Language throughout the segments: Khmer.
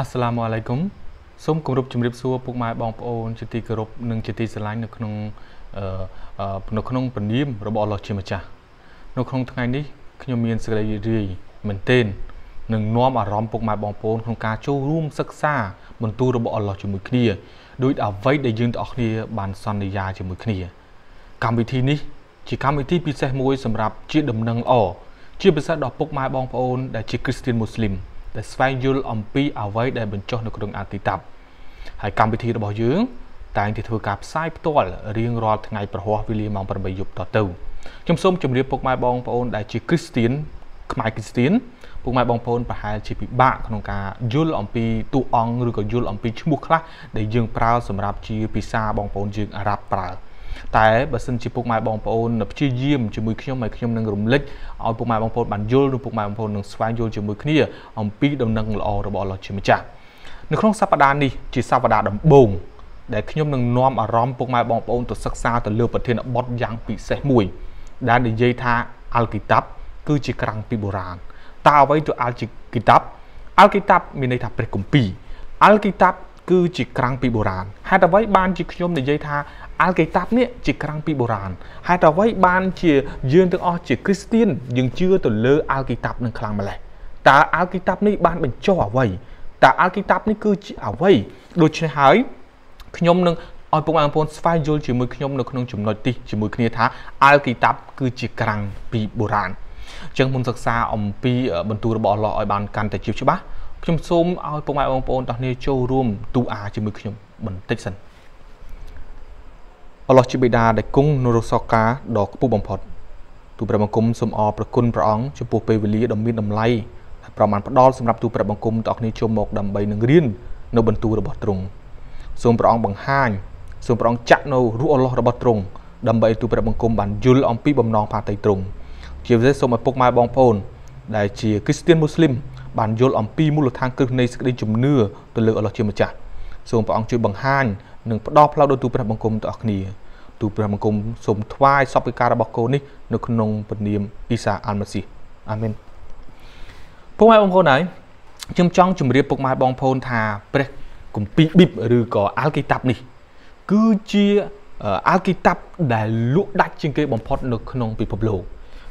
អស្សាឡាមអាឡៃគុំសូមគោរពជំរាបសួរពុកម៉ែបងប្អូនជាទីគោរពនិងជាទីស្រឡាញ់នៅក្នុងអឺនៅក្នុងពនាមរបស់អល់ឡោះជាម្ចាស់នៅក្នុងថ្ងៃនេះខ្ញុំមានសេចក្តីរាយមែនទែននឹងនាំអារម្មណ៍ពុកម៉ែបងប្អូនក្នុងការចូលរួមសិក្សាបន្ទូលរបស់អល់ឡោះជាមួយគ្នាដោយអ្វីដែលយើងទាំងអស់គ្នាបានសន្យាជាមួយគ្នា កម្មវិធីនេះជាកម្មវិធីពិសេសមួយសម្រាប់ជាដំណឹងល្អជាពិសេសដល់ពុកម៉ែបងប្អូនដែលជាគ្រីស្ទានមូស្លីម ដែលស្វែងយល់អំពីអ្វីដែលបញ្ចុះនៅក្នុងអាទីតាប់ហើយកម្មវិធីរបស់យើងតែងតែធ្វើការផ្សាយផ្ទាល់រៀងរាល់ថ្ងៃប្រហោះវេលាម៉ោង8យប់តទៅខ្ញុំសូមជម្រាបពុកម៉ែបងប្អូនដែលជាគ្រីស្ទៀនខ្មែរគ្រីស្ទៀនពុកម៉ែបងប្អូនប្រហែលជាពិបាកក្នុងការយល់អំពីតួអង្គឬក៏យល់អំពីឈ្មោះខ្លះដែលយើងប្រើសម្រាប់ជាភាសាបងប្អូនយើងអារ៉ាប់ប្រើ តែបើសិនជាពុកម៉ែបងប្អូនព្យាយាមជាមួយខ្ញុំហើយខ្ញុំនឹងរំលឹកឲ្យពុកម៉ែបងប្អូនបានយល់ឬពុកម៉ែបងប្អូននឹងស្វែងយល់ជាមួយគ្នាអំពីដំណឹងល្អរបស់អល់ឡោះជាម្ចាស់នៅក្នុងសប្តាហ៍នេះជាសប្តាហ៍ដំបូងដែលខ្ញុំនឹងនាំអារម្មណ៍ពុកម៉ែបងប្អូនទៅសិក្សាទៅលើប្រធានបទយ៉ាងពិសេសមួយ ដែលនិយាយថាអល់គីតាប់គឺជាក្រាំងពីបុរាណតើអ្វីទៅអល់គីតាប់អល់គីតាប់មានន័យថាព្រះគម្ពីរអល់គីតាប់គឺជាក្រាំងពីបុរាណហេតុអ្វីបានជាខ្ញុំនិយាយថា អាល់កេតាប់នេះជាក្រាំងពីបុរាណហេតុអ្វីបានជាយើងទាំងអស់ជាគ្រីស្ទៀនយើងជឿទៅលើអាល់កេតាប់នឹងខ្លាំងម្ល៉េះតើអាល់កេតាប់នេះបានបញ្ចុះអ្វីតើអាល់កេតាប់នេះគឺជាអ្វីដូច្នេះហើយខ្ញុំនឹងឲ្យពុកម៉ែបងប្អូនស្វែងយល់ជាមួយខ្ញុំនៅក្នុងចំណុចទីជាមួយគ្នាថាអាល់គីតាប់គឺជាក្រាំងពីបុរាណអញ្ចឹងមុនសិក្សាអំពីបន្ទូលរបស់អល់ឡោះឲ្យបានកាន់តែជាច្បាស់ខ្ញុំសូមឲ្យពុកម៉ែបងប្អូនទាំងគ្នាចូលរួមទូអាជាមួយខ្ញុំបន្តិចសិន អល់ឡោះជាបិតាដែលគង់នរសកាដ៏ខ្ពស់បំផុតទូព្រះបង្គំសូមអរប្រគុណព្រះអង្គចំពោះពេលវេលាដ៏មានតម្លៃដែលប្រមាណផ្ដល់សម្រាប់ទូព្រះបង្គំទាំងអស់គ្នាចូលមកដើម្បីនឹងរៀននៅបន្ទូលរបស់ទ្រង់សូមព្រះអង្គបង្ហាញសូមព្រះអង្គចាក់នៅរូបអល់ឡោះរបស់ទ្រង់ដើម្បីទូព្រះបង្គំបានយល់អំពីបំណងផាតីទ្រង់ជាពិសេសសូមឲ្យពុកម៉ែបងប្អូនដែលជាគ្រីស្ទានមូស្លីមបានយល់អំពីមូលដ្ឋានគ្រឹះនៃសេចក្តីជំនឿទៅលើអល់ឡោះជាម្ចាស់សូមព្រះអង្គជួយបង្ហាញ និងផ្ដល់ផ្លូវដល់ទូព្រះបង្គំទាំងអស់គ្នាទូព្រះបង្គំសូមថ្វាយសពវិការរបស់កូននេះនៅក្នុងព្រះនាមអ៊ីសាអាល់ម៉ាស៊ីអាមែនពុកម៉ែបងប្អូនហើយខ្ញុំចង់ជម្រាបពុកម៉ែបងប្អូនថាព្រះគម្ពីរប៊ីបឬក៏អាល់គីតាប់នេះគឺជាអាល់គីតាប់ដែលលក់ដាច់ជាងគេបំផុតនៅក្នុងពិភពលោក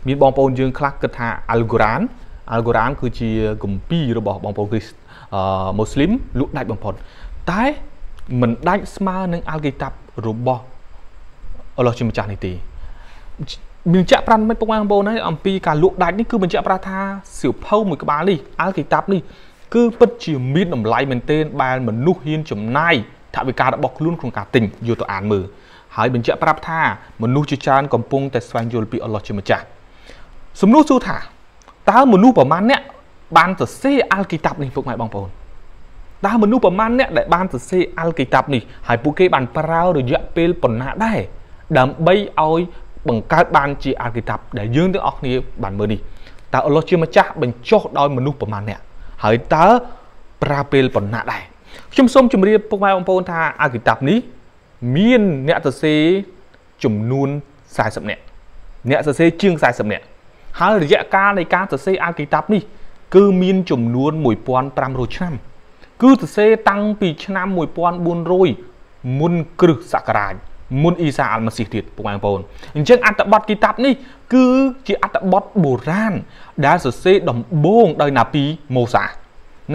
មានបងប្អូនយើងខ្លះគិតថាអាល់កូរ៉ានអាល់កូរ៉ានគឺជាគម្ពីររបស់បងប្អូនគ្រីស្ទអឺមូស្លីមលក់ដាច់បំផុតតែ មិនដាច់ស្មើនឹងអាល់គីតាប់របស់អល់ឡោះជាម្ចាស់នេះទេបញ្ជាក់ប្រាំមិនពុកបងប្អូនហើយអំពីការលក់ដាច់នេះគឺបញ្ជាក់ប្រាថាសៀវភៅមួយក្បាលនេះអាល់គីតាប់នេះគឺពិតជាមានតម្លៃមែនទែនបែរមនុស្សហ៊ានចំណាយថវិការបស់ខ្លួនក្នុងការទិញយកទៅអានមើលហើយបញ្ជាក់ប្រាប់ថាមនុស្សជាច្រើនកំពុងតែស្វែងយល់ពីអល់ឡោះជាម្ចាស់សំណួរសួរថាតើមនុស្សប្រមាណអ្នកបានសរសេរអាល់គីតាប់នេះពុកម៉ែបងប្អូន តើមនុស្សប្រមាណអ្នកដែលបានសរសេរអាល់គីតាប់នេះហើយពួកគេបានប្រើរយៈពេលប៉ុណ្ណាដែរដើម្បីឲ្យបង្កើតបានជាអាល់គីតាប់ដែលយើងទាំងអស់គ្នាបានមើលនេះតើអល់ឡោះជាម្ចាស់បញ្ចុះដោយមនុស្សប្រមាណអ្នកហើយតើប្រើពេលប៉ុណ្ណាដែរខ្ញុំសូមជម្រាបពុកម៉ែបងប្អូនថាអាល់គីតាប់នេះមានអ្នកសរសេរចំនួន40នាក់អ្នកសរសេរជាង40នាក់ហើយរយៈកាលនៃការសរសេរអាល់គីតាប់នេះ គឺមានចំនួន1500ឆ្នាំ គឺសរសេរតាំងពីឆ្នាំ1400មុនគ្រិស្តសករាជមុនអ៊ីសាអាល់ម៉ាស៊ីសទៀតពុកម៉ែបងប្អូនអញ្ចឹងអត្ថបទគីតាប់នេះគឺជាអត្ថបទបុរាណដែលសរសេរដំបូងដោយណាពីម៉ូសា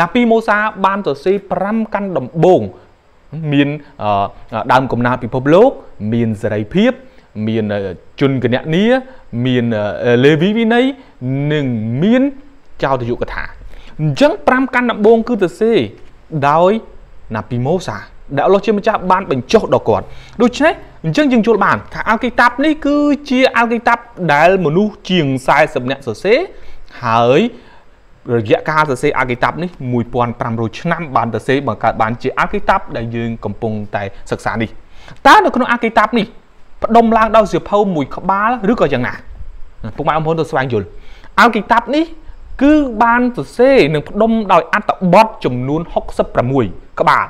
ណាពីម៉ូសាបានសរសេរ5កាន់ដំបូងមានដើមកំណើតពិភពលោក មានសេរីភាពមានជនគណនីមានលេវីវិន័យនិងមានចោទយុគថាអញ្ចឹង5កាន់ដំបូងគឺសរសេរ ដោយណាពីម៉ូសាដែលអល់ឡោះជាម្ចាស់បានបញ្ចុះដល់គាត់ដូច្នេះអញ្ចឹងយើងយល់បានថាអាល់គីតាប់នេះគឺជាអាល់គីតាប់ដែលមនុស្សជាង40នាក់សរសេរហើយរយៈកាលសរសេរអាល់គីតាប់នេះ1500ឆ្នាំបានសរសេរបង្កើតបានជាអាល់គីតាប់ដែលយើងកំពុងតែសិក្សានេះតើនៅក្នុងអាល់គីតាប់នេះផ្ដុំឡើងដោយសៀវភៅមួយក្បាលឬក៏យ៉ាងណាពុកម៉ែបងប្អូនទៅស្វែងយល់អាល់គីតាប់នេះ គឺបានសរសេរនិងផ្ដុំដោយអត្ថបទចំនួន66ក្បាល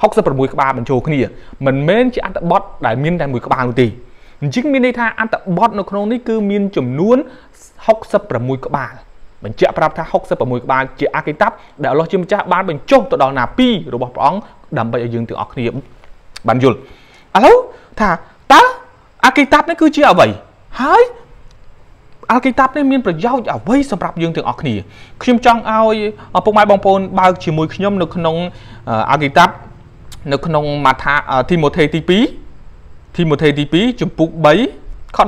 66ក្បាលបញ្ចូលគ្នាមិនមែនជាអត្ថបទដែលមានតែមួយក្បាលនោះទេអញ្ចឹងមានន័យថាអត្ថបទនៅក្នុងនេះគឺមានចំនួន66ក្បាលបញ្ជាក់ប្រាប់ថា66ក្បាលជាអាគីតាប់ដែលអល់ឡោះជាម្ចាស់បានបញ្ចុះទៅដល់ណាពីរបស់ព្រះអង្គដើម្បីឲ្យយើងទាំងអស់គ្នាបានយល់ឥឡូវថាតើអាគីតាប់នេះគឺជាអ្វីហើយ អាគីតាប់នេះមានប្រយោជន៍អ្វីសម្រាប់យើងទាំងអស់គ្នាខ្ញុំចង់ឲ្យឪពុកម៉ែបងប្អូនបើកជាមួយខ្ញុំនៅក្នុងអាគីតាប់នៅក្នុងម៉ាថាទីម៉ូថេទី2ទីម៉ូថេទី2ជំពូក3ខ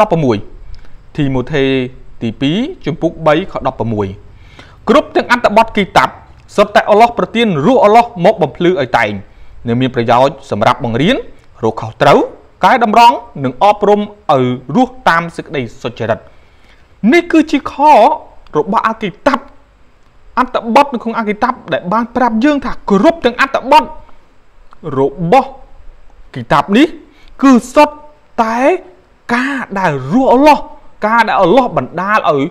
16ទីម៉ូថេទី2ជំពូក3ខ16គ្រប់ទាំងអត្ថបទគីតាប់សុទ្ធតែអល់ឡោះប្រទានរស់អល់ឡោះមកបំភ្លឺឲ្យតែងនឹងមានប្រយោជន៍សម្រាប់បង្រៀនរកខុសត្រូវកែតម្រង់និងអប់រំឲ្យរស់តាមសេចក្តីសុចរិត នេះគឺជាខរបស់អាគីតាប់អត្ថបទនៅក្នុងអាគីតាប់ដែលបានប្រាប់យើងថាគ្រប់ទាំងអត្ថបទរបស់គីតាប់នេះ គឺសុទ្ធតែការដែលរស់អល់ឡោះការដែលអល់ឡោះបណ្ដាលឲ្យ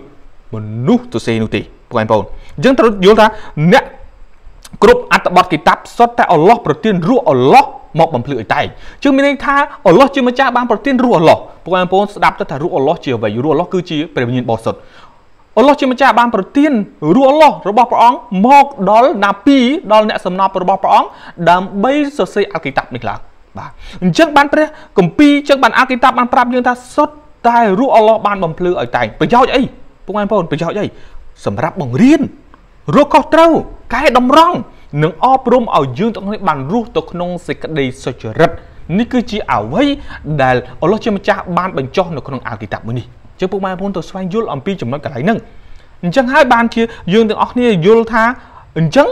មនុស្សទៅសេនោះទេបងប្អូនអញ្ចឹងត្រូវយល់ថាអ្នកគ្រប់អត្ថបទគីតាប់សុទ្ធតែអល់ឡោះប្រទានរស់អល់ឡោះ មកបំភ្លឺឲ្យតែងជឿមានន័យថាអល់ឡោះជាម្ចាស់បានប្រទានរស់អល់ឡោះបងប្អូនស្ដាប់ទៅថារស់អល់ឡោះជាអ្វីរស់អល់ឡោះគឺជាព្រះវិញ្ញាណបរិសុទ្ធអល់ឡោះជាម្ចាស់បានប្រទានរស់អល់ឡោះរបស់ព្រះអង្គមកដល់ណាពីដល់អ្នកសំណប់របស់ព្រះអង្គដើម្បីសរសេរអគិតាបនេះឡើងបាទអញ្ចឹងបានព្រះគម្ពីរអញ្ចឹងបានអគិតាបបានប្រាប់យើងថាសុទ្ធតែរស់អល់ឡោះបានបំភ្លឺឲ្យតែងប្រយោជន៍អីពុកម៉ែបងប្អូនប្រយោជន៍អីសម្រាប់បង្រៀនរកខុសត្រូវកែតម្រង់និងអប់រំឲ្យយើងទាំងនេះបានរស់ទៅក្នុងសេចក្តីសុចរិតនេះគឺជាអ្វីដែលអល់ឡោះជាម្ចាស់បានបញ្ចុះនៅក្នុងអាលគីតាបមួយនេះជើពុកម៉ែបងប្អូនទៅស្វែងយល់អំពីចំណុចកន្លែងហ្នឹងអញ្ចឹងហើយបានជាយើងទាំងអស់គ្នាយល់ថាអញ្ចឹង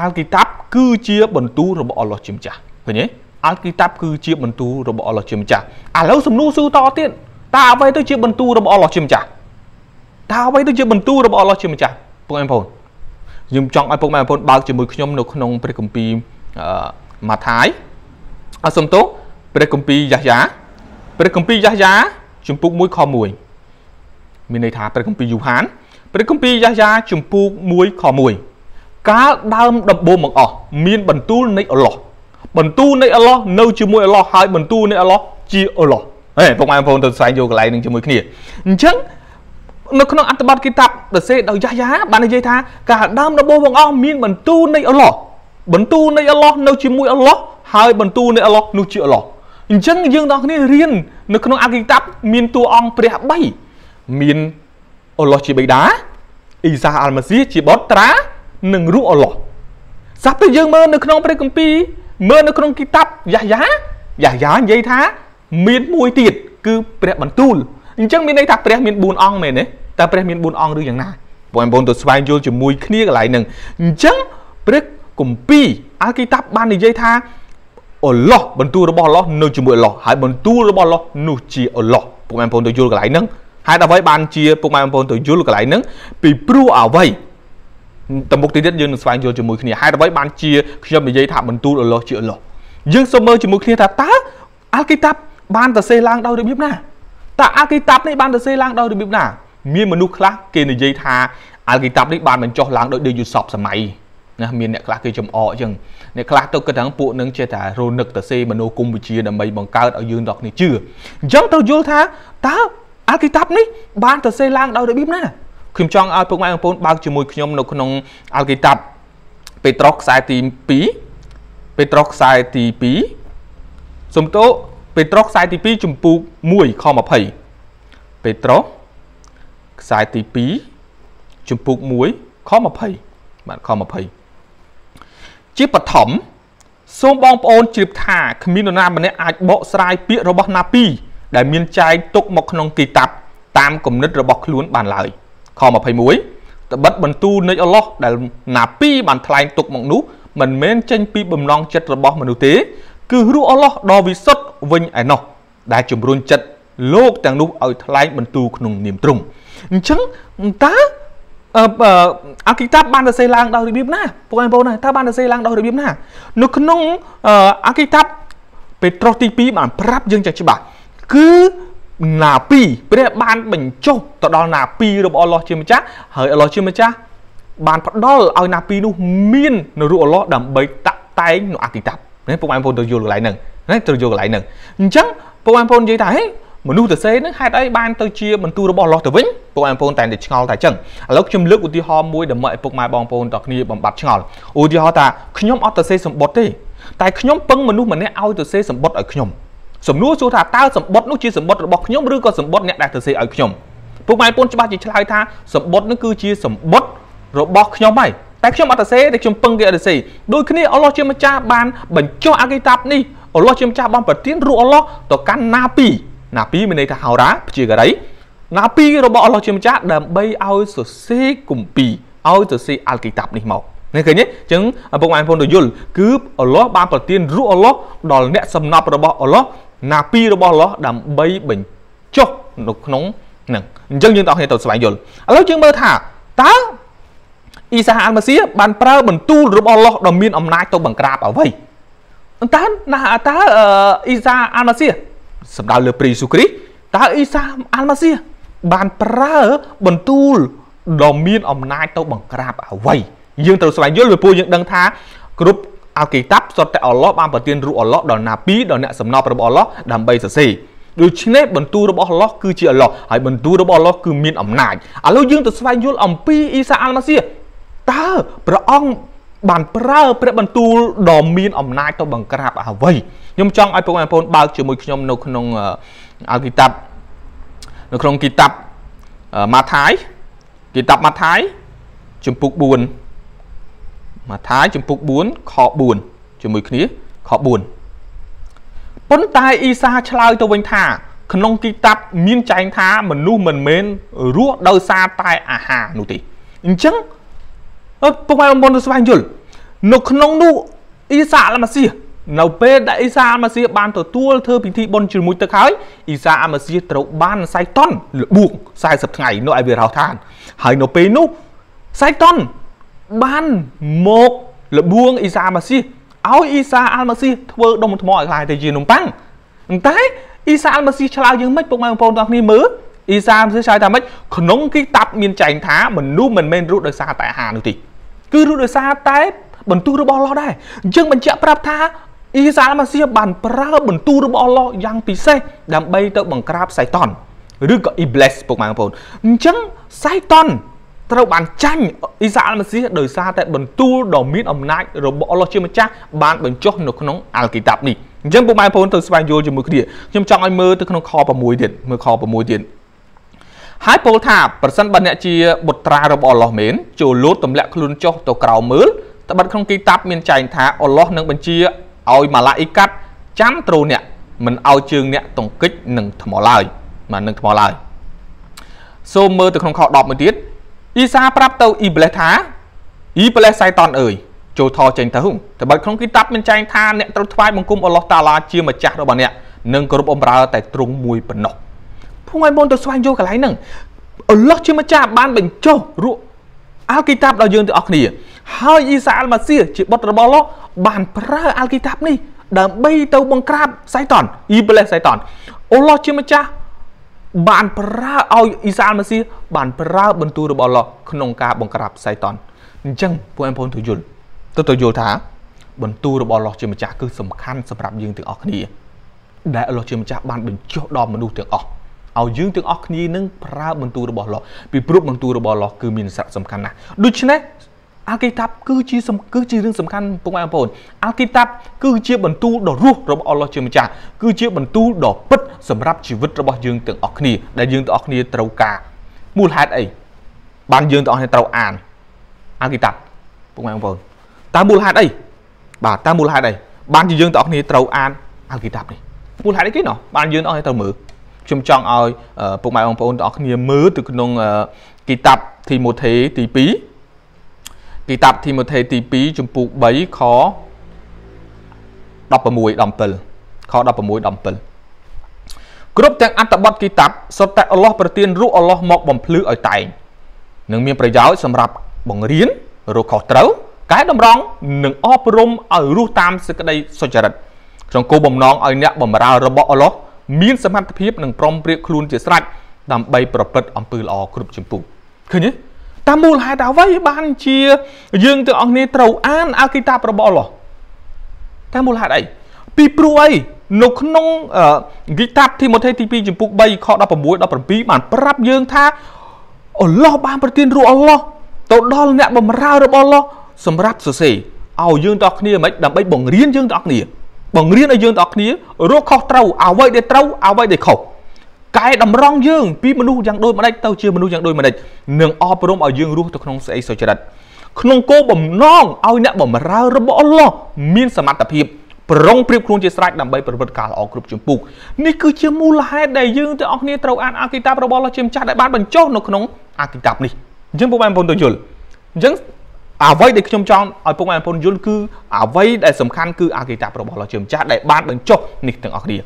អាលគីតាបគឺជាបន្ទូលរបស់អល់ឡោះជាម្ចាស់ឃើញទេអាលគីតាបគឺជាបន្ទូលរបស់អល់ឡោះជាម្ចាស់ឥឡូវសំណួរសួរតទៀតតើអ្វីទៅជាបន្ទូលរបស់អល់ឡោះជាម្ចាស់តើអ្វីទៅជាបន្ទូលរបស់អល់ឡោះជាម្ចាស់បងប្អូន ខ្ញុំចង់ឲ្យពុកម៉ែបងប្អូនបើកជាមួយខ្ញុំនៅក្នុងព្រះគម្ពីរម៉ាថាយអសុំទោសព្រះគម្ពីរយ៉ាយ៉ាព្រះគម្ពីរយ៉ាយ៉ាជំពូក1ខ1មានន័យថាព្រះគម្ពីរយូហានព្រះគម្ពីរយ៉ាយ៉ាជំពូក1ខ1កាលដើមដំបូងបង្អស់មានបន្ទូលនៃអល់ឡោះបន្ទូលនៃអល់ឡោះនៅជាមួយអល់ឡោះហើយបន្ទូលនៃអល់ឡោះជាអល់ឡោះហេពុកម៉ែបងប្អូនទៅស្វែងយល់កន្លែងនឹងជាមួយគ្នាអញ្ចឹង នៅក្នុងអត្ថបទគីតាប់ដសេដោយយ៉ាយ៉ាបាននិយាយថាកាលដើមដំបូងបង្អស់មានបន្ទូលនៃអល់ឡោះបន្ទូលនៃអល់ឡោះនៅជាមួយអល់ឡោះហើយបន្ទូលនៃអល់ឡោះនោះជាអល់ឡោះអញ្ចឹងយើងទាំងគ្នារៀននៅក្នុងអគីតាប់មានតួអង្គព្រះ3មានអល់ឡោះជាបិតាអ៊ីសាអាល់ម៉ាស៊ីជាបុត្រានិងរូបអល់ឡោះសាប់ទៅយើងមើលនៅក្នុងព្រះគម្ពីរមើលនៅក្នុងគីតាប់យ៉ាយ៉ាយ៉ាយ៉ានិយាយថា មានមួយទៀតគឺព្រះបន្ទូល អញ្ចឹងមានន័យថាព្រះមាន4អង្គមែនទេតើព្រះមាន4អង្គឬយ៉ាងណាបងប្អូនទៅស្វែងយល់ជាមួយគ្នាកន្លែងហ្នឹងអញ្ចឹងព្រះគម្ពីរអាគីតាប់បាននិយាយថាអល់ឡោះបន្ទូលរបស់អល់ឡោះនៅជាមួយអល់ឡោះហើយបន្ទូលរបស់អល់ឡោះនោះជាអល់ឡោះពុកម៉ែបងប្អូនទៅយល់កន្លែងហ្នឹងហេតុអ្វីបានជាពុកម៉ែបងប្អូនទៅយល់កន្លែងហ្នឹងពីព្រោះអ្វីតមុខទីទៀតយើងនឹងស្វែងយល់ជាមួយគ្នាហេតុអ្វីបានជាខ្ញុំនិយាយថាបន្ទូលអល់ឡោះជាអល់ឡោះយើងសូមមើលជាមួយគ្នាថាតើអាគីតាប់បានទៅសេឡើងដោយរបៀបណា តើអាគីតាប់នេះបានទៅសេឡើងដោយរបៀបណាមានមនុស្សខ្លះគេនិយាយថាអាគីតាប់នេះបានបញ្ចុះឡើងដោយដូចយុសពសម័យណាមានអ្នកខ្លះគេចំអកអញ្ចឹងអ្នកខ្លះទៅគិតថាពួកនឹងចេះតែរនឹកទៅសេមនោគមវិជ្ជាដើម្បីបង្កើតឲ្យយើងដល់គ្នាជឿអញ្ចឹងត្រូវយល់ថាតើអាគីតាប់នេះបានទៅសេឡើងដោយរបៀបណាខ្ញុំចង់ឲ្យពុកម៉ែបងប្អូនបើកជាមួយខ្ញុំនៅក្នុងអាល់គីតាប់ពេត្រុសខ្សែទី2ពេត្រុសខ្សែទី2សំទោ ពេត្រុសខ្សែទី2ចំពូក1ខ20ពេត្រុសខ្សែទី2ចំពូក1ខ20បាទខ20ជាបឋមសូមបងប្អូនជ្រាបថាគ្មាននរណាម្នាក់អាចបកស្រាយពាក្យរបស់ណាពីដែលមានចែងទុកមកក្នុងគីតាប់តាមគំនិតរបស់ខ្លួនបានឡើយខ21ត្បិតបន្ទូលនៃអល់ឡោះដែលណាពីបានថ្លែងទុកមកនោះមិនមែនចេញពីបំណងចិត្តរបស់មនុស្សទេ គឺរូបអល់ឡោះដ៏វិសុទ្ធវិញឯណោះដែលជំរុញចិត្តលោកទាំងនោះឲ្យថ្លែងបន្ទូលក្នុងនាមទ្រង់អញ្ចឹងតើអាគីតាបបានទៅសេឡើងដោយរបៀបណាពួកឯងបងណាតើបានទៅសេឡើងដោយរបៀបណានៅក្នុងអាគីតាបពេត្រុសទី2បានប្រាប់យើងចាស់ច្បាស់គឺណាពីព្រះបានបញ្ចុះទៅដល់ណាពីរបស់អល់ឡោះជាម្ចាស់ហើយអល់ឡោះជាម្ចាស់បានផ្ដល់ឲ្យណាពីនោះមាននៅរូបអល់ឡោះដើម្បីតាក់តែងនៅអាគីតាប ណាពុកបងប្អូនទៅយល់កន្លែងហ្នឹងណាត្រូវយល់កន្លែងហ្នឹងអញ្ចឹងពុកបងប្អូននិយាយថាហេមនុស្សទៅសេហ្នឹងហេតុអីបានទៅជាបន្ទូលរបស់អល់ឡោះទៅវិញពួកបងប្អូនតែតែឆ្ងល់តែចឹងឥឡូវខ្ញុំលើកឧទាហរណ៍មួយដើម្បីឲ្យពុកម៉ែបងប្អូនតគ្នាបំបត្តិឆ្ងល់ឧទាហរណ៍ថាខ្ញុំអត់ទៅសេសម្បត្តិទេតែខ្ញុំពឹងមនុស្សម្នាក់ឲ្យទៅសេសម្បត្តិឲ្យខ្ញុំសំណួរសួរថាតើសម្បត្តិនោះជាសម្បត្តិរបស់ខ្ញុំឬក៏សម្បត្តិអ្នកដែលទៅសេឲ្យខ្ញុំពួកម៉ែបងប្អូនច្បាស់ជាឆ្លើយថាសម្បត្តិនោះគឺជាសម្បត្តិរបស់ខ្ញុំហើយ តែខ្ញុំអត់ទៅសេតែខ្ញុំពឹងគេអត់ទៅសេដូចគ្នាអល់ឡោះជាម្ចាស់បានបញ្ចុះអាគីតាប់នេះអល់ឡោះជាម្ចាស់បានប្រទានរូអល់ឡោះទៅកាន់ណាពីណាពីមានន័យថាហោរ៉ាព្យាការីណាពីរបស់អល់ឡោះជាម្ចាស់ដើម្បីឲ្យសរសេរគម្ពីរឲ្យសរសេរអាល់គីតាប់នេះមកនេះឃើញទេអញ្ចឹងឪពុកម៉ែបងប្អូនទៅយល់គឺអល់ឡោះបានប្រទានរូអល់ឡោះដល់អ្នកសំណប់របស់អល់ឡោះណាពីរបស់អល់ឡោះដើម្បីបញ្ចុះនៅក្នុងហ្នឹងអញ្ចឹងយើងទាំងអស់គ្នាទៅស្វែងយល់ឥឡូវយើងមើលថាតើ អ៊ីសាអាល់ម៉ាស៊ីបានប្រើបន្ទូលរបស់អល់ឡោះដ៏មានអំណាចទៅបង្ក្រាបអ្វីតើណាតើអ៊ីសាអាល់ម៉ាស៊ីសំដៅលើព្រះយេស៊ូវគ្រីស្ទតើអ៊ីសាអាល់ម៉ាស៊ីបានប្រើបន្ទូលដ៏មានអំណាចទៅបង្ក្រាបអ្វីយើងត្រូវស្វែងយល់ពីព្រោះយើងដឹងថាគ្រប់អាគីតាប់សុទ្ធតែអល់ឡោះបានប្រទានរូអល់ឡោះដល់ណាពីដល់អ្នកសំណពរបស់អល់ឡោះដើម្បីសរសេរដូច្នេះបន្ទូលរបស់អល់ឡោះគឺជាអល់ឡោះហើយបន្ទូលរបស់អល់ឡោះគឺមានអំណាចឥឡូវយើងទៅស្វែងយល់អំពីអ៊ីសាអាល់ម៉ាស៊ី តើព្រះអង្គបានប្រើព្រះបន្ទូលដ៏មានអំណាចទៅបង្ក្រាបអ្វីខ្ញុំចង់ឲ្យបងប្អូនបើកជាមួយខ្ញុំនៅក្នុងអាគីតាប់នៅក្នុងគីតាប់ម៉ាថាយគីតាប់ម៉ាថាយជំពូក4ម៉ាថាយជំពូក4ខ4ជាមួយគ្នាខ4ប៉ុន្តែអ៊ីសាឆ្លើយទៅវិញថា ក្នុងគីតាប់មានចែងថាមនុស្សមិនមែនរស់ដោយសារតែអាហារនោះទេអញ្ចឹង ពុកម៉ែបងប្អូនទៅស្វែងយល់នៅក្នុងនោះអ៊ីសាអាល់ម៉ាស៊ីនៅពេលដែលអ៊ីសាអាល់ម៉ាស៊ីបានទទួលធ្វើពិធីបុណ្យជាមួយទឹកហើយអ៊ីសាអាល់ម៉ាស៊ីត្រូវបានសៃតនលបួង40ថ្ងៃនៅឯវិរោឋាន ហើយនៅពេលនោះសៃតនបានមកលបួងអ៊ីសាអាល់ម៉ាស៊ីឲ្យអ៊ីសាអាល់ម៉ាស៊ីធ្វើដុំថ្មឲ្យខ្លាយទៅជានំប៉័ងតែអ៊ីសាអាល់ម៉ាស៊ីឆ្លើយយ៉ាងម៉េចពុកម៉ែបងប្អូនទាំងគ្នាមើល អ៊ីសាអាល់ម៉ាស៊ីឆ្លើយថាម៉េចក្នុងគីតាប់មានចែងថាមនុស្សមិនមែនរស់ដោយសារតែអាហារនោះទេគឺរស់ដោយសារតែបន្ទូលរបស់អល់ឡោះដែរអញ្ចឹងបញ្ជាក់ប្រាប់ថាអ៊ីសាម៉ាស៊ីបានប្រើបន្ទូលរបស់អល់ឡោះយ៉ាងពិសេសដើម្បីទៅបង្ក្រាបសៃតនឬក៏អ៊ីប្លេសពុកម៉ែបងប្អូនអញ្ចឹងសៃតនត្រូវបានចាញ់អ៊ីសាអល់ម៉ាស៊ីដោយសារតែបន្ទូលដ៏មានអំណាចរបស់អល់ឡោះជាម្ចាស់បានបញ្ចុះនៅក្នុងអាល់គីតាប់នេះអញ្ចឹងពុកម៉ែបងប្អូនទៅស្វែងយល់ជាមួយគ្នាខ្ញុំចង់ឲ្យមើលទៅក្នុងខ6ទៀតមើលខ6ទៀត ហើយពោលថាប្រសិនបើអ្នកជាបុត្រារបស់អល់ឡោះមែនចូលលោតទម្លាក់ខ្លួនចុះទៅក្រោមមើលត្បិតក្នុងគីតាប់មានចែងថាអល់ឡោះនឹងបញ្ជាឲ្យម៉ាឡាអ៊ីកាត់ចាំត្រូអ្នកមិនឲ្យជើងអ្នកទង្គិចនឹងថ្មឡើយបាទនឹងថ្មឡើយសូមមើលទៅក្នុងខ10មួយទៀតអ៊ីសាប្រាប់ទៅអ៊ីប្លេសថាអ៊ីប្លេសសៃតនអើយចូលថចេញទៅតែបើក្នុងគីតាប់មានចែងថាអ្នកត្រូវថ្វាយបង្គំអល់ឡោះតាឡាជាម្ចាស់របស់អ្នកនិងគោរពបម្រើតែទ្រង់មួយប៉ុណ្ណោះ ភុំឲ្យមុនទៅស្វែងយល់កន្លែងហ្នឹងអល់ឡោះជាម្ចាស់បានបញ្ចុះរក់អាល់គីតាប់ដល់យើងទាំងអស់គ្នា ហើយអ៊ីសាអល់ម៉ាស៊ីជាបុត្ររបស់អល់ឡោះបានប្រើអាល់គីតាប់នេះដើម្បីទៅបង្ក្រាបសៃតនអ៊ីប្លេសសៃតនអល់ឡោះជាម្ចាស់បានប្រើឲ្យអ៊ីសាអល់ម៉ាស៊ីបានប្រើបន្ទូលរបស់អល់ឡោះក្នុងការបង្ក្រាបសៃតនអញ្ចឹងពួកបងប្អូនទៅយល់ទៅទៅយល់ថាបន្ទូលរបស់អល់ឡោះជាម្ចាស់គឺសំខាន់សម្រាប់យើងទាំងអស់គ្នាដែលអល់ឡោះជាម្ចាស់បានបញ្ចុះដល់មនុស្សទាំងអស់ ឲ្យយើងទាំងអស់គ្នានឹងប្រើបន្ទូលរបស់ឡោះពីព្រោះបន្ទូលរបស់ឡោះគឺមានសារៈសំខាន់ណាស់ដូច្នេះអាគីតាប់គឺជាគឺជារឿងសំខាន់ពុកម៉ែបងប្អូនអាគីតាប់គឺជាបន្ទូលដ៏រស់របស់អល់ឡោះជាម្ចាស់គឺជាបន្ទូលដ៏ពិតសម្រាប់ជីវិតរបស់យើងទាំងអស់គ្នាដែលយើងទាំងអស់គ្នាត្រូវការមូលហេតុអីបានយើងទាំងអស់គ្នាត្រូវអានអាគីតាប់ពុកម៉ែបងប្អូនតើមូលហេតុអីបាទតើមូលហេតុអីបានជាយើងទាំងអស់គ្នាត្រូវអានអាគីតាប់នេះមូលហេតុអីគេណោះបានយើងទាំងអស់គ្នាត្រូវមើល ខ្ញុំចង់ឲ្យពុកម៉ែបងប្អូនទាំងអស់គ្នាមើលទៅក្នុងគីតាប់ធីម៉ូថេទី2គីតាប់ធីម៉ូថេទី2ចំពុក3ខ16 17ខ16 17គ្រប់ទាំងអត្តបទគីតាប់សុទ្ធតែអល់ឡោះប្រទានរូបអល់ឡោះមកបំភ្លឺឲ្យតែងនឹងមានប្រយោជន៍សម្រាប់បង្រៀនរកខុសត្រូវកែតម្រង់និងអប់រំឲ្យរស់តាមសេចក្តីសុចរិតក្នុងគោលបំណងឲ្យអ្នកបម្រើរបស់អល់ឡោះ មានសមត្ថភាពនិងព្រមព្រៀងខ្លួនជាស្រេចដើម្បីប្រព្រឹត្តអំពើល្អគ្រប់ចម្ពោះឃើញទេតាមមូលហេតុអ្វីបានជាយើងទាំងអស់គ្នាត្រូវអានអាគីតាបរបស់អល់ឡោះតាមមូលហេតុអីពីព្រោះអីនៅក្នុងគីតាបទីម៉ូថេទី2ចំពុក3ខ16 17បានប្រាប់យើងថាអល់ឡោះបានប្រទានរូអល់ឡោះទៅដល់អ្នកបម្រើរបស់អល់ឡោះសម្រាប់សរសេរឲ្យយើងទាំងអស់គ្នាមិនដើម្បីបង្រៀនយើងទាំងអស់គ្នា បង្រៀនឲ្យយើងទាំងអស់គ្នារកខុសត្រូវអ្វីដែលត្រូវអ្វីដែលខុសកែតម្រង់យើងពីមនុស្សយ៉ាងដូចម្ដេចទៅជាមនុស្សយ៉ាងដូចម្ដេចនឹងអប់រំឲ្យយើងរស់ទៅក្នុងស្អីសុចរិតក្នុងគោលបំណងឲ្យអ្នកបម្រើរបស់អល់ឡោះមានសមត្ថភាពប្រងព្រៀបខ្លួនជាស្រេចដើម្បីប្រព្រឹត្តការល្អគ្រប់ជំពូកនេះគឺជាមូលហេតុដែលយើងទាំងអស់គ្នាត្រូវអានអាគីតាបរបស់អល់ឡោះជាម្ចាស់ដែលបានបញ្ចុះនៅក្នុងអាគីតាបនេះអញ្ចឹងពុកម៉ែបងប្អូនទៅយល់អញ្ចឹង អ្វីដែលខ្ញុំចង់ឲ្យពុកម៉ែបងប្អូនយល់គឺអ្វីដែលសំខាន់គឺអាគីតាបរបស់អល់ឡោះជាម្ចាស់ដែលបានបញ្ចុះនេះទាំងអស់គ្នា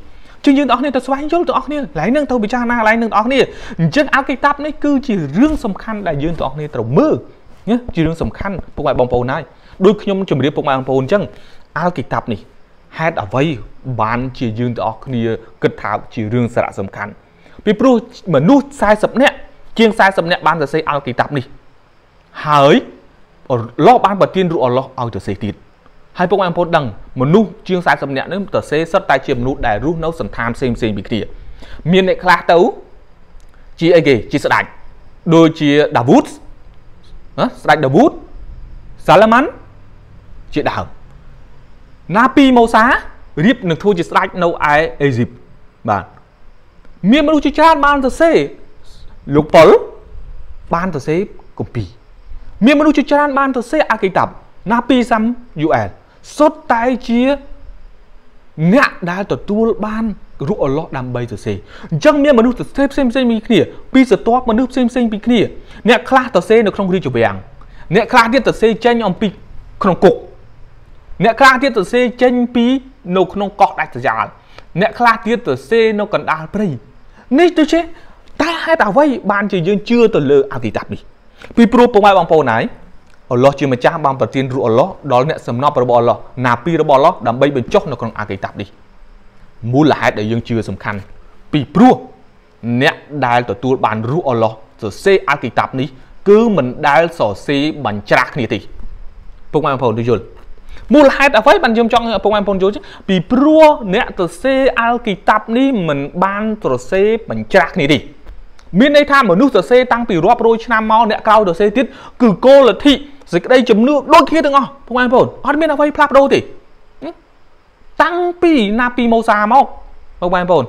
ជាងយើងទាំងអស់គ្នាទៅស្វែងយល់ទាំងអស់គ្នាឡែងនឹងទៅពិចារណាឡែងនឹងទាំងអស់គ្នាអញ្ចឹងអាគីតាបនេះគឺជារឿងសំខាន់ដែលយើងទាំងអស់គ្នាត្រូវមើលណាជារឿងសំខាន់ពុកម៉ែបងប្អូនហើយដូចខ្ញុំជម្រាបពុកម៉ែបងប្អូនអញ្ចឹងអាលគីតាបនេះហេតុអ្វីបានជាយើងទាំងអស់គ្នាគិតថាជារឿងសារៈសំខាន់ពីព្រោះមនុស្ស40នាក់ជាង40នាក់បានសរសេរអាល់គីតាបនេះហើយអល់ ឡោះបានប្រទានរូអល់ឡោះឲ្យទៅសេទៀតហើយពុកបងប្អូនដឹងមនុស្សជាង40នាក់នេះទៅសេសិតតែជាមនុស្សដែលរស់នៅសន្តានផ្សេងផ្សេងពីគ្នាមានអ្នកខ្លះទៅជាអីគេជាស្ដេចដូចជាដាវូតណាស្ដេចដាវូតសាឡាម៉ាន់ជាដើមណាពីម៉ូសារៀបនឹងធ្វើជាស្ដេចនៅឯអេស៊ីបបាទមានមនុស្សជាច្រើនបានទៅសេលោកប៉ុលបានទៅសេគម្ពីរ មានមនុស្សជាច្រើនបានទៅសេអាគីតាប់ណាពីសាំយូអែលសុទ្ធតែជាអ្នកដែលទទួលបានរូបអល់ឡោះដើម្បីសរសេរអញ្ចឹងមានមនុស្សសរសេរផ្សេងផ្សេងពីគ្នាពីសតបមនុស្សផ្សេងផ្សេងពីគ្នាអ្នកខ្លះសរសេរនៅក្នុងរាជវាំងអ្នកខ្លះទៀតសរសេរចេញអំពីក្នុងគុកអ្នកខ្លះទៀតសរសេរចេញពីនៅក្នុងកោះដាច់ស្រយាលអ្នកខ្លះទៀតសរសេរនៅកណ្ដាលព្រៃនេះទៅចេះតែហេតុអ្វីបានជាយើងជឿទៅលើអតិតាបនេះ ពីព្រោះពុកម៉ែបងប្អូនហើយអល់ឡោះជាម្ចាស់បានប្រទានរូអល់ឡោះដល់អ្នកសំណប់របស់អល់ឡោះណាពីរបស់អល់ឡោះដើម្បីបញ្ចុះនៅក្នុងអាគីតាបនេះមូលហេតុដែលយើងជឿសំខាន់ពីព្រោះអ្នកដែលទទួលបានរូអល់ឡោះសរសេរអាគីតាបនេះគឺមិនដែលសរសេរបញ្ច្រាស់គ្នាទេពុកម៉ែបងប្អូនយល់មូលហេតុអ្វីបានខ្ញុំចង់ពុកម៉ែបងប្អូនយល់ពីព្រោះអ្នកសរសេរអាល់គីតាប់នេះមិនបានសរសេរបញ្ច្រាស់គ្នាទេ មានន័យថាមនុស្សសរសេរតាំងពីរាប់រយឆ្នាំមកអ្នកក្រោយសរសេរទៀតគឺគោលលទ្ធិសេចក្តីជំនឿដូចគ្នាទាំងអស់ពុកម៉ែបងប្អូនអត់មានអ្វីផ្លាស់ប្ដូរទេតាំងពីណាពីម៉ូសាមកពុកម៉ែបងប្អូន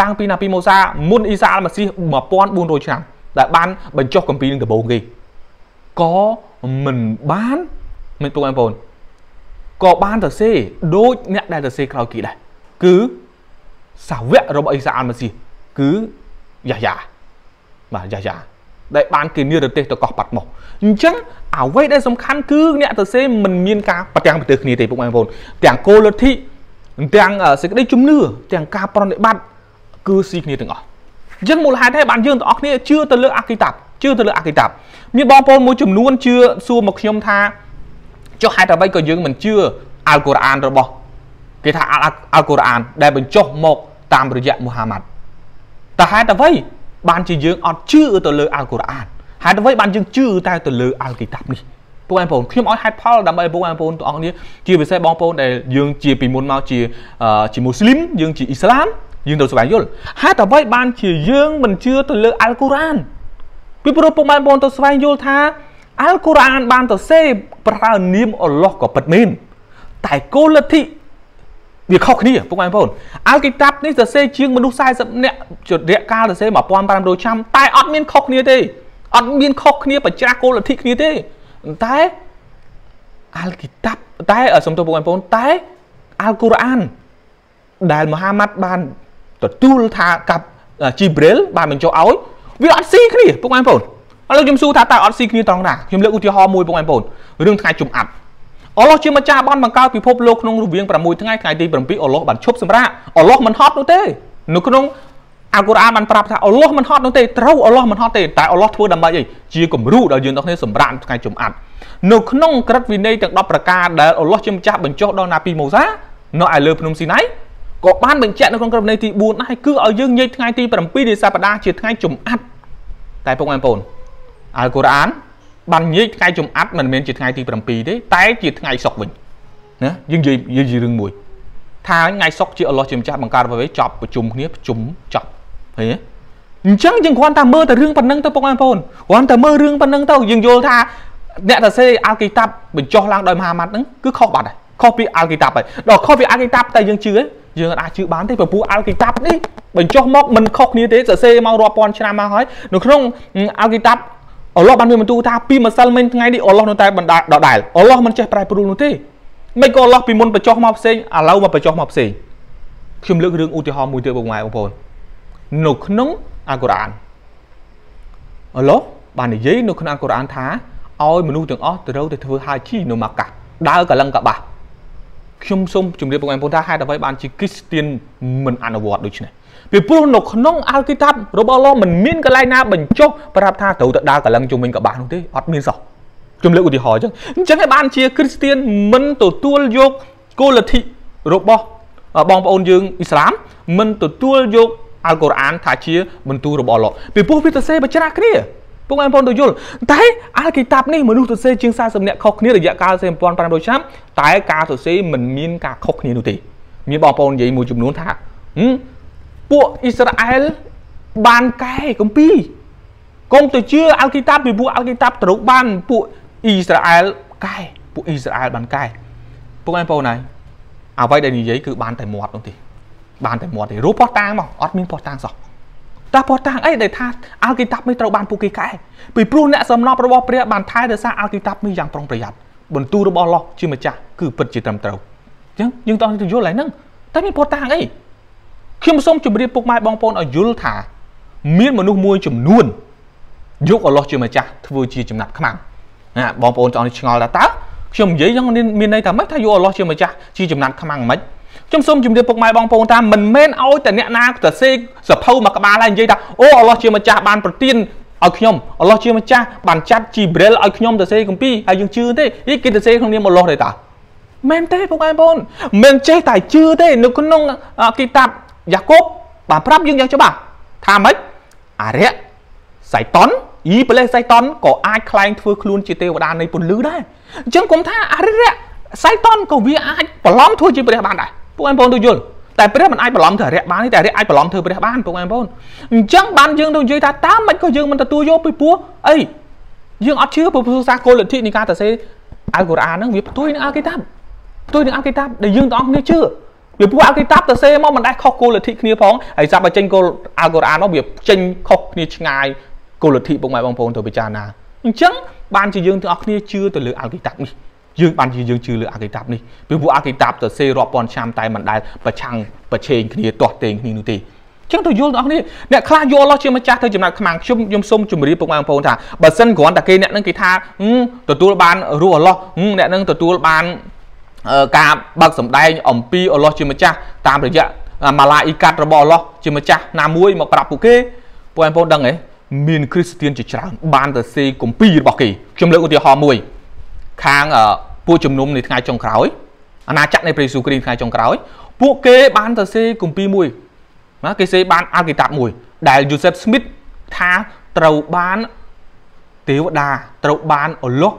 តាំងពីណាពីម៉ូសាមុនអ៊ីសាអល់ម៉ាស៊ីស1400ឆ្នាំដែលបានបញ្ចុះកម្ពីនឹងដំបូងគេក៏មិនបានមិនពុកបងប្អូនក៏បានទៅសេដូចអ្នកដែលទៅសេក្រោយគេដែរគឺសាវករបស់អ៊ីសាអល់ម៉ាស៊ីគឺយ៉ាយ៉ា បាទយ៉ាយ៉ាដែលបានគេនិរទេសទៅកោះប៉ាត់មកអញ្ចឹងអ្វីដែលសំខាន់គឺអ្នកទៅសេមិនមានការប្រទាំងប្រទេសគ្នាទេពុកបងប្អូនទាំងគោលលទ្ធិទាំងសេចក្តីជំនឿទាំងការប្រតិបត្តិគឺស៊ីគ្នាទាំងអស់អញ្ចឹងមូលហេតុហើយបានយើងទាំងអស់គ្នាជឿទៅលើអាគីតាប់ជឿទៅលើអាគីតាប់មានបងប្អូនមួយចំនួនជឿសួរមកខ្ញុំថាចុះហេតុអ្វីក៏យើងមិនជឿអាល់កុរអានរបស់គេថាអាល់កុរអានដែលបញ្ចុះមកតាមរយៈមូហាម៉ាត់តើហេតុអ្វី បានជាយើងអត់ជឿទៅលើអាល់កុរអានហេតុអ្វីបានយើងជឿតែទៅលើអាល់គីតាប់នេះពួកបងប្អូនខ្ញុំឲ្យហេតុផលដើម្បីពួកបងប្អូនទាំងអស់គ្នាជាពិសេសបងប្អូនដែលយើងជាពីមុនមកជាជាមូស្លីមយើងជាអ៊ីស្លាមយើងត្រូវស្វែងយល់ហេតុអ្វីបានជាយើងមិនជឿទៅលើអាល់កុរអានពីព្រោះពុកម៉ែបងទៅស្វែងយល់ថាអាល់កុរអានបានទៅសេប្រើនាមអល់ឡោះក៏ពិតមែនតែគោលលទ្ធិ វាខុសគ្នាពុកម៉ែបងប្អូនអាល់គីតាប់នេះសរសេរជាងមនុស្ស40នាក់ជរៈកាលសរសេរ1500ឆ្នាំតែអត់មានខុសគ្នាទេអត់មានខុសគ្នាបច្ច្រាស់គោលលទ្ធិគ្នាទេតែអាល់គីតាប់តែសំទោសពុកម៉ែបងប្អូនតែអាល់កុរអានដែលមហាម៉ាត់បានទទួលថាកាប់ជីប្រេលបានបញ្ចុះឲ្យវាអត់ស៊ីគ្នាពុកម៉ែបងប្អូនឥឡូវខ្ញុំសួរថាតើអត់ស៊ីគ្នាត្រង់ណាខ្ញុំលើកឧទាហរណ៍មួយពុកម៉ែបងប្អូនរឿងថ្ងៃជុំអាប់ អល់ឡោះជាម្ចាស់បានបង្កើតពិភពលោកក្នុងរវាង6ថ្ងៃថ្ងៃទី7អល់ឡោះបានឈប់សម្រាកអល់ឡោះមិនហត់នោះទេនៅក្នុងអាល់កុរអានបានប្រាប់ថាអល់ឡោះមិនហត់នោះទេត្រូវអល់ឡោះមិនហត់ទេតែអល់ឡោះធ្វើដើម្បីអីជាគំរូដល់យើងទាំងគ្នាសម្រាប់ថ្ងៃជុំអាប់នៅក្នុងក្រឹតវិន័យទាំង10ប្រការដែលអល់ឡោះជាម្ចាស់បញ្ចុះដល់ណាពីម៉ូសានៅឯលើភ្នំស៊ីណៃក៏បានបញ្ជាក់នៅក្នុងក្រឹតវិន័យទី4ដែរគឺឲ្យយើងញែកថ្ងៃទី7នៃសប្តាហ៍ជាថ្ងៃជុំអាប់តែពុកម៉ែបងប្អូនអាល់កុរអាន បានញែកថ្ងៃជុំអាត់មិនមែនជាថ្ងៃទី7ទេតែជាថ្ងៃសុកវិញណាយើងនិយាយនិយាយរឿងមួយថាថ្ងៃសុកជាអល់ឡោះជាម្ចាស់បង្កើតអ្វីចប់ប្រជុំគ្នាប្រជុំចប់ឃើញទេអញ្ចឹងយើងគ្រាន់តែមើលតែរឿងប៉ុណ្ណឹងទៅពុកម៉ែបងប្អូនគ្រាន់តែមើលរឿងប៉ុណ្ណឹងទៅយើងយល់ថាអ្នកដែលសេអាល់គីតាប់បញ្ចុះឡើងដោយមហាម៉ាត់ហ្នឹងគឺខុសបាត់ហើយខុសពីអាល់គីតាប់ហើយដល់ខុសពីអាល់គីតាប់តែយើងជឿយើងអាចជឿបានទេព្រោះពួកអាល់គីតាប់នេះបញ្ចុះមកមិនខុសគ្នាទេសរសេរមករាប់ពាន់ឆ្នាំមកហើយនៅក្នុងអាល់គីតាប់ អល់ឡោះបានមានបន្ទូលថាពីម្សិលមិញថ្ងៃនេះអល់ឡោះនៅតែបណ្ដាដដែលអល់ឡោះមិនចេះប្រែប្រួលនោះទេមិនក៏អល់ឡោះពីមុនបញ្ចុះមកផ្សេងឥឡូវមកបញ្ចុះមកផ្សេងខ្ញុំលើករឿងឧទាហរណ៍មួយទៀតបងប្អូននៅក្នុងអាកុរអានអល់ឡោះបាននិយាយនៅក្នុងអាកុរអានថាឲ្យមនុស្សទាំងអស់ត្រូវទៅធ្វើហាជីនៅម៉ាកាដើរកលឹងកបាស់ខ្ញុំសូមជម្រាបបងប្អូនថាហេតុអ្វីបានជាគ្រីស្ទៀនមិនអនុវត្តដូច្នេះ ពីព្រោះនៅក្នុងអាល់គីតាប់របស់អល់ឡោះមិនមានកន្លែងណាបញ្ចុះប្រាប់ថាត្រូវទៅដើរកលឹងជុំវិញកបាស់នោះទេអត់មានសោះខ្ញុំលើកឧទាហរណ៍អញ្ចឹងអញ្ចឹងឯបានជាគ្រីស្ទៀនមិនទទួលយកគោលលទ្ធិរបស់បងប្អូនយើងអ៊ីស្លាមមិនទទួលយកអាល់កុរអានថាជាបន្ទូលរបស់អល់ឡោះពីព្រោះវាទៅសេបច្រាស់គ្នាពុកបងប្អូនទៅយល់តែអាល់គីតាប់នេះមនុស្សទៅសេជាង40នាក់ខុសគ្នារយៈកាល4500ឆ្នាំតែការទៅសេមិនមានការខុសគ្នានោះទេមានបងប្អូននិយាយមួយចំនួនថា ពួកអ៊ីស្រាអែលបានកែកំពីកុំទៅជឿអាល់គីតាប់ពីពួកអាល់គីតាប់ត្រូវបានពួកអ៊ីស្រាអែលកែពួកអ៊ីស្រាអែលបានកែពួកឯងបងណាអ្វីដែលនិយាយគឺបានតែមាត់នោះទេបានតែមាត់ទេរូបផោះតាងមកអត់មានផោះតាងសោះតើផោះតាងអីដែលថាអាល់គីតាប់នេះត្រូវបានពួកគេកែពីព្រោះអ្នកសំណប់របស់ព្រះបានថែរក្សាអាល់គីតាប់នេះយ៉ាងប្រុងប្រយ័ត្នបន្ទូលរបស់ឡោះជាម្ចាស់គឺពិតជាត្រឹមត្រូវអញ្ចឹងយើងតោះទៅយល់ហើយហ្នឹងតែមានផោះតាងអី ខ្ញុំសូមជម្រាបពុកម៉ែបងប្អូនឲ្យយល់ថា មានមនុស្សមួយចំនួនយកអល់ឡោះជាម្ចាស់ធ្វើជាចំណាត់ខ្មាំងណាបងប្អូនចង់ឆ្ងល់ថាតើខ្ញុំនិយាយយ៉ាងមានន័យថាម៉េចថាយកអល់ឡោះជាម្ចាស់ជាចំណាត់ខ្មាំងមិនខ្ញុំសូមជម្រាបពុកម៉ែបងប្អូនថាមិនមែនឲ្យតែអ្នកណាទៅសេកសភៅមកក្បាលហើយនិយាយថាអូអល់ឡោះជាម្ចាស់បានប្រទានឲ្យខ្ញុំអល់ឡោះជាម្ចាស់បានចាត់ជីប្រេលឲ្យខ្ញុំទៅសេគម្ពីរហើយយើងជឿទេនេះគេទៅសេក្នុងនាមអល់ឡោះទេតាមែនទេពុកម៉ែបងប្អូនមិនចេះតែជឿទេនៅក្នុងគីតាប់ យ៉ាកុបបានប្រាប់យើងយ៉ាងច្បាស់ថាម៉េចអារិយសៃតុនអ៊ីប្លេសសៃតុនក៏អាចខ្លែងធ្វើខ្លួនជាទេវតានៃពន្លឺដែរអញ្ចឹងគុំថាអារិយសៃតុនក៏វាអាចប្រឡំធ្វើជាព្រះបានដែរពួកបងប្អូនទូយល់តែព្រះមិនអាចប្រឡំធ្វើអរិយបានទេតែអរិយអាចប្រឡំធ្វើព្រះបានពួកបងប្អូនអញ្ចឹងបានយើងនឹងនិយាយថាតាមមិនក៏យើងមិនទទួលយកពីពោះអីយើងអត់ជឿព្រោះសាសគោលលទ្ធិនៃការតសេអល់កូរ៉ានហ្នឹងវាផ្ទុយនឹងអល់គីតាបផ្ទុយនឹងអល់គីតាបដែលយើងទាំងអស់គ្នាជឿ វាពួកអល់គីតាបទៅសេមកមិនដែលខុសគោលលទ្ធិគ្នាផងហើយចាប់ឲ្យចេញគោលអល់កុរអានមកវាចេញខុសគ្នាឆ្ងាយគោលលទ្ធិពុកម៉ែបងប្អូនទៅពិចារណាអញ្ចឹងបានជាយើងទាំងអស់គ្នាជឿទៅលើអល់គីតាបនេះយើងបានជាយើងជឿលើអាគីតាប់នេះពីព្រោះអាគីតាប់ទៅសេរាប់ពាន់ឆ្នាំតែមិនដែលប្រឆាំងប្រឆេងគ្នាទាស់ទែងគ្នានោះទេចឹងទៅយល់ទាំងអស់គ្នាអ្នកខ្លះយល់អល់ឡោះជាម្ចាស់ទៅចំណាត់ខ្មាំងខ្ញុំខ្ញុំសូមជម្រាបពុកម៉ែបងប្អូនថាបើសិនគ្រាន់តែគេអ្នកនឹងគេថាទទួលបានរស់អល់ឡោះអ្នកនឹងទទួលបាន ការបើកសម្ដែងអំពីអល់ឡោះជាម្ចាស់តាមរយៈម៉ាឡាអ៊ីកាត់របស់អល់ឡោះជាម្ចាស់ណាមួយមកប្រាប់ពួកគេពួកបងប្អូនដឹងទេមានគ្រីស្ទៀនជាច្រើនបានទៅសេគម្ពីររបស់គេខ្ញុំលើកឧទាហរណ៍មួយ ខាងពួកជំនុំនៃថ្ងៃចុងក្រោយអាណាចក្រនៃព្រះយេស៊ូវគ្រីស្ទថ្ងៃចុងក្រោយពួកគេបានទៅសេគម្ពីរមួយណាគេសេបានអាល់គីតាប់មួយ ដែល Joseph Smith ថាត្រូវបានទេវតាត្រូវបានអឡោះ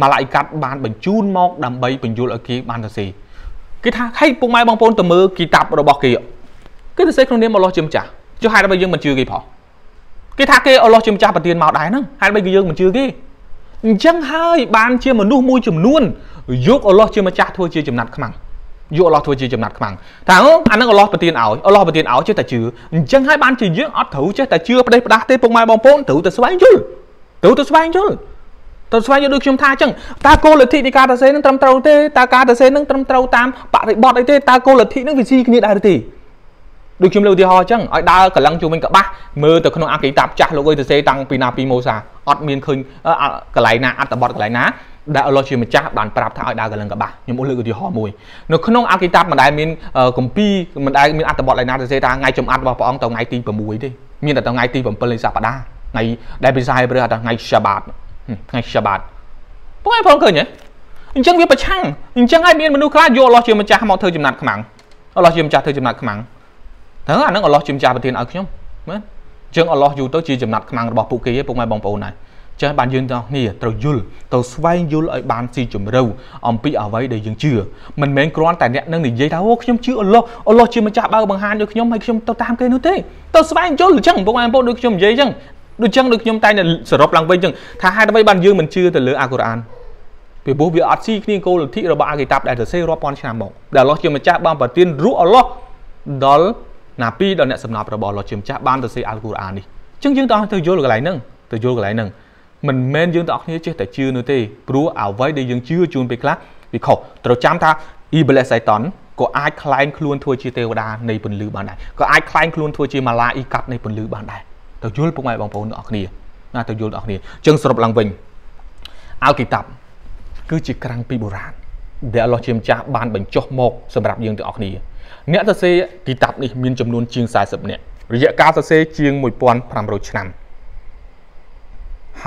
ម៉ាឡាអ៊ីកាត់បានបញ្ជូនមកដើម្បីបញ្យល់ឲ្យគេបានទៅសេគេថាហេពុកម៉ែបងប្អូនទៅមើលគីតាប់របស់គេគេទៅសេក្នុងនាមអឡោះជាម្ចាស់ចុះហេតុអ្វីយើងមិនជឿគេផងគេថាគេអឡោះជាម្ចាស់ប្រទានមកដែរហ្នឹងហេតុអ្វីគេយើងមិនជឿគេអញ្ចឹងហើយបានជាមនុស្សមួយចំនួនយកអល់ឡោះជាម្ចាស់ធ្វើជាចំណាត់ខ្មាំងយកអល់ឡោះធ្វើជាចំណាត់ខ្មាំងថាអូអានឹងអល់ឡោះប្រទានឲ្យអល់ឡោះប្រទានឲ្យចេះតែជឿអញ្ចឹងហើយបានជាយើងអត់ត្រូវចេះតែជឿប្រទេសផ្ដាស់ទេពុកម៉ែបងប្អូនត្រូវតែស្វែងយល់ត្រូវតែស្វែងយល់ ទៅស្វែងយល់ដូចខ្ញុំថាអញ្ចឹងតើគោលលទ្ធិនៃការទៅសេនឹងត្រឹមត្រូវទេតើការទៅសេនឹងត្រឹមត្រូវតាមបរិបទអីទេតើគោលលទ្ធិនឹងវាស៊ីគ្នាដែរទេដូចខ្ញុំលើកឧទាហរណ៍អញ្ចឹងឲ្យដើរកលឹងជុំវិញកបាស់មើលទៅក្នុងអាគីតាបចាស់លោកអើយទៅសេតាំងពីណាពីម៉ូសាអត់មានឃើញកន្លែងណាអត្តបទកន្លែងណាដែលអល់ឡោះជាម្ចាស់បានប្រាប់ថាឲ្យដើរកលឹងកបាស់ខ្ញុំលើកឧទាហរណ៍មួយនៅក្នុងអាគីតាបមិនដែលមានកម្ពីមិនដែលមានអត្តបទកន្លែងណាទៅសេថាថ្ងៃចំអិតរបស់ព្រះអង្គទៅថ្ងៃទី6ទេមានតែទៅថ្ងៃទី7នៃសប្តាហ៍ថ្ងៃដែលភាសាហេប្រឺហៅថាថ្ងៃ Shabbat ថ្ងៃ Shabbat ពួកឯងផងឃើញទេអញ្ចឹងវាប្រឆាំងអញ្ចឹងហើយមានមនុស្សខ្លះយកអល់ឡោះជាម្ចាស់មកធ្វើចំណាត់ខ្មាំងអល់ឡោះជាម្ចាស់ធ្វើចំណាត់ខ្មាំងហ្នឹងអាហ្នឹងអល់ឡោះជាម្ចាស់ប្រទានឲ្យខ្ញុំមែនអញ្ចឹងអល់ឡោះយូរទៅជាចំណាត់ខ្មាំងរបស់ពួកគេឯងពុកម៉ែបងប្អូនហើយអចឹងបានយើងទាំងគ្នាត្រូវយល់ទៅស្វែងយល់ឲ្យបានស៊ីជម្រៅអំពីអ្វីដែលយើងជឿមិនមែនគ្រាន់តែអ្នកនឹងនិយាយថាអូខ្ញុំជឿអល់ឡោះអល់ឡោះជាម្ចាស់បើបង្ហាញឲ្យខ្ញុំឲ្យខ្ញុំទៅតាមគេនោះទេទៅស្វែងយល់អញ្ចឹងពុកម៉ែបងប្អូនដូចខ្ញុំនិយាយអញ្ចឹង ដូចចឹងដូចខ្ញុំតែសរុបឡើងវិញអញ្ចឹងថាហេតុអ្វីបានយើងមិនជឿទៅលើអាកុរ៉ានពីព្រោះវាអត់ស៊ីគ្នាគោលលទ្ធិរបស់អាគីតាប់ដែលសរសេររាប់ពាន់ឆ្នាំមកដែលអល់ឡោះជាម្ចាស់បានប្រទានរូអល់ឡោះដល់ណាពីដល់អ្នកសំណប់របស់អល់ឡោះជាម្ចាស់បានសរសេរអាល់កុរ៉ាននេះអញ្ចឹងយើងต้องទៅយល់កន្លែងហ្នឹងទៅយល់កន្លែងហ្នឹងមិនមែនយើងទាំងអស់គ្នាចេះតែជឿនោះទេព្រោះអ្វីដែលយើងជឿជួនពេលខ្លះវាខុសត្រូវចាំថាអ៊ីប្លេសសៃតនក៏អាចคล้ายខ្លួនធ្វើជាទេវតានៃពន្លឺបានដែរក៏អាចคล้ายខ្លួនធ្វើជាម៉ាឡាអ៊ីកាត់នៃពន្លឺបានដែរ ទៅយល់ពុកម៉ែបងប្អូនទាំងអស់គ្នាណាទៅយល់ទាំងអស់គ្នាអញ្ចឹងសរុបឡើងវិញអល់គីតាប់គឺជាក្រាំងពីបុរាណដែលអល់ឡោះជាម្ចាស់បានបញ្ចុះមកសម្រាប់យើងទាំងអស់គ្នាអ្នកសរសេរគីតាប់នេះមានចំនួនជាង40នាក់រយៈកាលសរសេរជាង1500ឆ្នាំ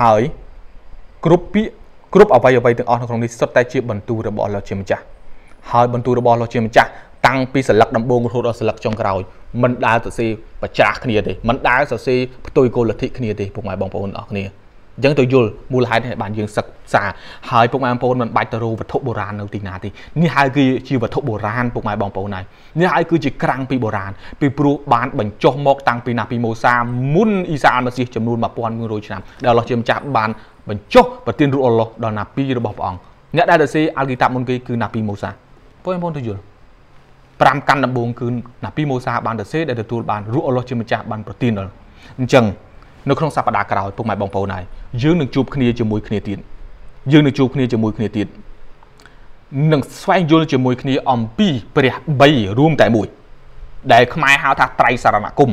ហើយគ្រប់ពាក្យគ្រប់អ្វីអ្វីទាំងអស់នៅក្នុងនេះសុទ្ធតែជាបន្ទូលរបស់អល់ឡោះជាម្ចាស់ហើយបន្ទូលរបស់អល់ឡោះជាម្ចាស់ តាំងពីស្លឹកដំបូងរហូតដល់ស្លឹកចុងក្រោយមិនដែលសរសេរប្រចាស់គ្នាទេមិនដែលសរសេរផ្ទុយគោលលទ្ធិគ្នាទេពុកម៉ែបងប្អូនអរគ្នាអញ្ចឹងទៅយល់មូលហេតុនេះបានយើងសិក្សាហើយពុកម៉ែបងប្អូនមិនបាច់ទៅរកវត្ថុបុរាណនៅទីណាទេនេះហើយគឺជាវត្ថុបុរាណពុកម៉ែបងប្អូនហើយនេះហើយគឺជាក្រាំងពីបុរាណពីព្រោះបានបញ្ចុះមកតាំងពីណាពីម៉ូសាមុនអ៊ីសាអាលម៉ាស៊ីសចំនួន1100ឆ្នាំដែលអល់ឡោះជាម្ចាស់បានបញ្ចុះប្រទានរូអល់ឡោះដល់ណាពីរបស់ព្រះអង្គអ្នកដែលសរសេរអាល់គីតាប់មុនគេគឺណាពីម៉ូសាបងប្អូនទៅយល់ 5កាន់ដំបូងគឺណាពីម៉ូសាបានសរសេរដែលទទួលបានរូអល់ឡោះជាម្ចាស់បានប្រទានដល់អញ្ចឹងនៅក្នុងសប្តាហ៍ក្រោយពុកម៉ែបងប្អូនហើយយើងនឹងជួបគ្នាជាមួយគ្នាទៀតយើងនឹងជួបគ្នាជាមួយគ្នាទៀតនឹងស្វែងយល់ជាមួយគ្នាអំពីព្រះ3រួមតែមួយដែលខ្មែរហៅថាត្រៃសារណគម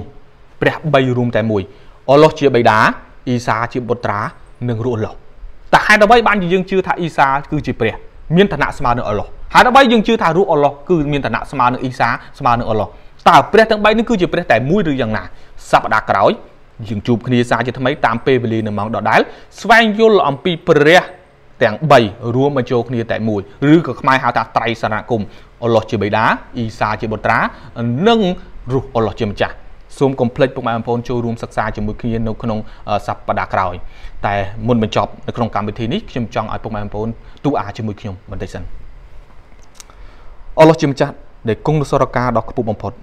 ព្រះ3រួមតែមួយអល់ឡោះជាបិតាអ៊ីសាជាបុត្រានិងរូអល់ឡោះតែហេតុអ្វីបានជាយើងជឿថាអ៊ីសាគឺជាព្រះ មានឋានៈស្មើនឹងអល់ឡោះហើយដើម្បីយើងជឿថារូអល់ឡោះគឺមានឋានៈស្មើនឹងអ៊ីសាស្មើនឹងអល់ឡោះតើព្រះទាំង3នេះគឺជាព្រះតែមួយឬយ៉ាងណាសប្តាហ៍ក្រោយយើងជួបគ្នាសាជាថ្មីតាមពេលវេលានៅម៉ោងដដែលស្វែងយល់អំពីព្រះទាំង3រួមបញ្ចូលគ្នាតែមួយឬក៏ខ្មែរហៅថាត្រៃសារណគមអល់ឡោះជាបិតាអ៊ីសាជាបុត្រានិងរូសអល់ឡោះជាម្ចាស់ សូមកុំភ្លេចពុកម៉ែបងប្អូនចូលរួមសិក្សាជាមួយគ្នានៅក្នុងសប្តាហ៍ក្រោយតែមុនបញ្ចប់នៅក្នុងកម្មវិធីនេះខ្ញុំចង់ឲ្យពុកម៉ែបងប្អូនទូអាជាមួយខ្ញុំបន្តិចសិនអល់ឡោះជាម្ចាស់ដែលគង់នៅសរការដ៏ខ្ពស់បំផុត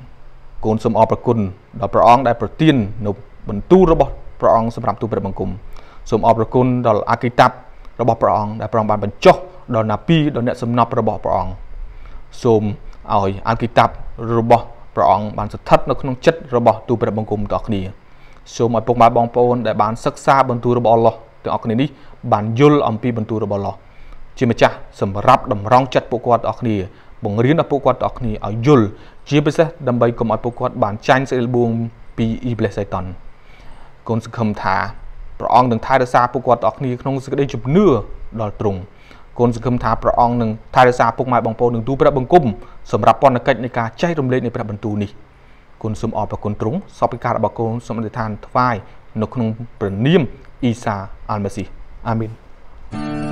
កូនសូមអរព្រគុណដល់ព្រះអង្គដែលប្រទាននៅបន្ទូលរបស់ព្រះអង្គសម្រាប់ទូព្រះបង្គំសូមអរព្រគុណដល់អាគីតាប់របស់ព្រះអង្គដែលព្រះអង្គបានបញ្ចុះដល់ណាពីដល់អ្នកសំណប់របស់ព្រះអង្គសូមឲ្យអាគីតាប់របស់ ព្រះអង្គបានស្ថិតនៅក្នុងចិត្តរបស់ទូព្រះបង្គំទាំងអស់គ្នាសូមឲ្យពុកម៉ែបងប្អូនដែលបានសិក្សាបន្ទូលរបស់អល់ឡោះទាំងអស់គ្នានេះបានយល់អំពីបន្ទូលរបស់អល់ឡោះជាម្ចាស់សម្រាប់តម្រង់ចិត្តពួកគាត់ទាំងអស់គ្នាបង្រៀនដល់ពួកគាត់ទាំងអស់គ្នាឲ្យយល់ជាពិសេសដើម្បីកុំឲ្យពួកគាត់បានចាញ់ស្អិលបួងពីអ៊ីប្លេសសៃតនកូនសង្ឃឹមថាព្រះអង្គនឹងថែរក្សាពួកគាត់ទាំងអស់គ្នាក្នុងសេចក្តីជំនឿដល់ទ្រង់ កូនសង្ឃឹមថាព្រះអង្គនឹងថែរក្សាពុកម៉ែបងប្អូននឹងទូព្រះបង្គំសម្រាប់ពន្ធកិច្ចនៃការចែករំលែកនៃព្រះបន្ទូលនេះគុណសូមអរព្រគុណទ្រង់សពពិការរបស់កូនសូមអធិដ្ឋានថ្វាយនៅក្នុងព្រះនាមអ៊ីសាអាល់ម៉ាស៊ីអាមីន